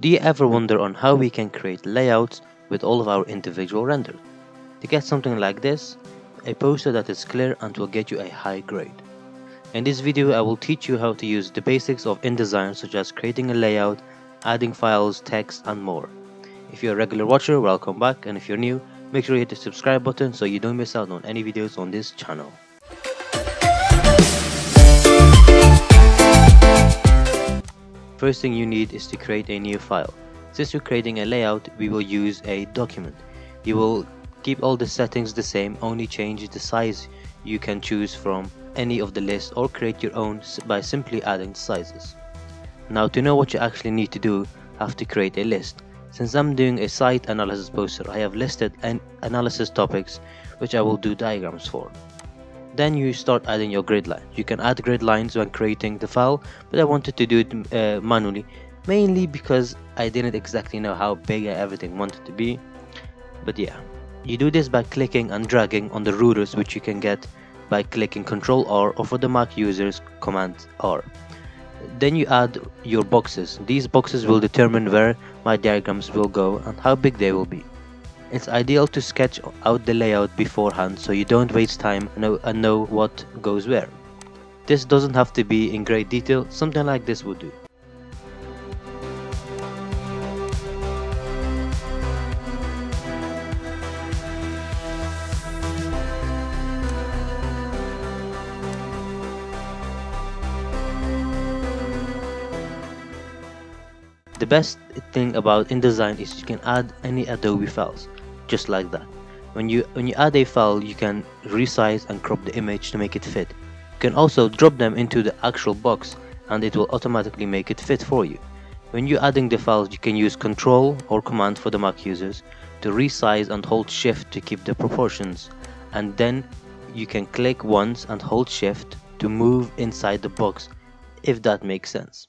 Do you ever wonder on how we can create layouts with all of our individual renders? To get something like this, a poster that is clear and will get you a high grade. In this video I will teach you how to use the basics of InDesign such as creating a layout, adding files, text and more. If you're a regular watcher, welcome back and if you're new, make sure you hit the subscribe button so you don't miss out on any videos on this channel. First thing you need is to create a new file. Since we're creating a layout, we will use a document. You will keep all the settings the same, only change the size you can choose from any of the list or create your own by simply adding sizes. Now to know what you actually need to do, have to create a list. Since I'm doing a site analysis poster, I have listed an analysis topics which I will do diagrams for. Then you start adding your grid lines. You can add grid lines when creating the file, but I wanted to do it uh, manually, mainly because I didn't exactly know how big everything wanted to be. But yeah, you do this by clicking and dragging on the rulers which you can get by clicking Ctrl R or for the Mac users Command R. Then you add your boxes. These boxes will determine where my diagrams will go and how big they will be. It's ideal to sketch out the layout beforehand so you don't waste time and know what goes where. This doesn't have to be in great detail, something like this would do. The best thing about InDesign is you can add any Adobe files, just like that. When you, when you add a file, you can resize and crop the image to make it fit. You can also drop them into the actual box and it will automatically make it fit for you. When you're adding the files, you can use Control or Command for the Mac users to resize and hold Shift to keep the proportions. And then you can click once and hold Shift to move inside the box, if that makes sense.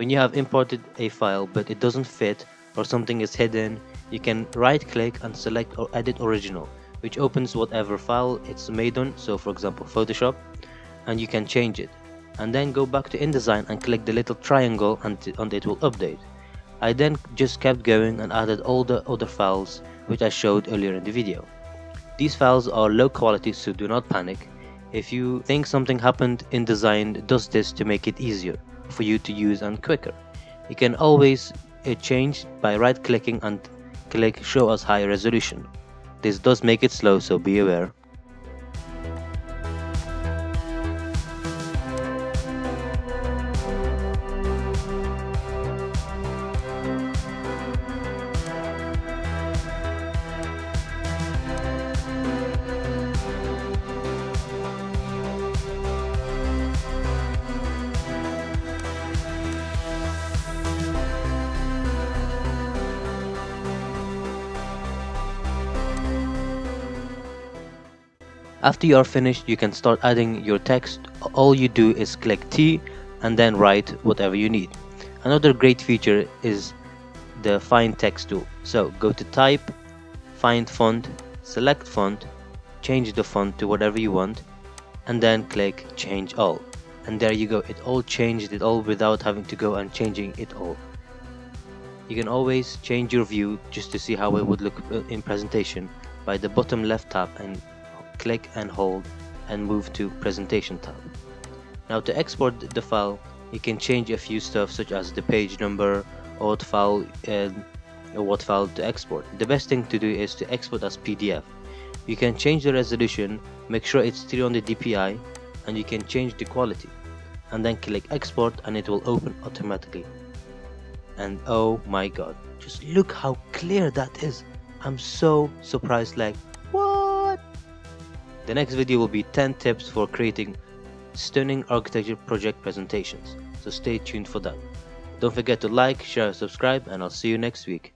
When you have imported a file but it doesn't fit or something is hidden, you can right click and select or edit original which opens whatever file it's made on, so for example Photoshop, and you can change it. And then go back to InDesign and click the little triangle and, it will update. I then just kept going and added all the other files which I showed earlier in the video. These files are low quality so do not panic. If you think something happened, InDesign does this to make it easier for you to use and quicker. You can always uh, change by right clicking and click show as high resolution. This does make it slow so be aware. After you are finished, you can start adding your text. All you do is click T and then write whatever you need. Another great feature is the find text tool. So go to type, find font, select font, change the font to whatever you want, and then click change all. And there you go, it all changed it all without having to go and changing it all. You can always change your view just to see how it would look uh, in presentation by the bottom left tab and click and hold and move to presentation tab. Now to export the file you can change a few stuff such as the page number or what file or what file to export. The best thing to do is to export as PDF. You can change the resolution, make sure it's still on the DPI and you can change the quality and then click export and it will open automatically and oh my god just look how clear that is I'm so surprised like? The next video will be 10 tips for creating stunning architecture project presentations, so stay tuned for that. Don't forget to like, share, subscribe, and I'll see you next week.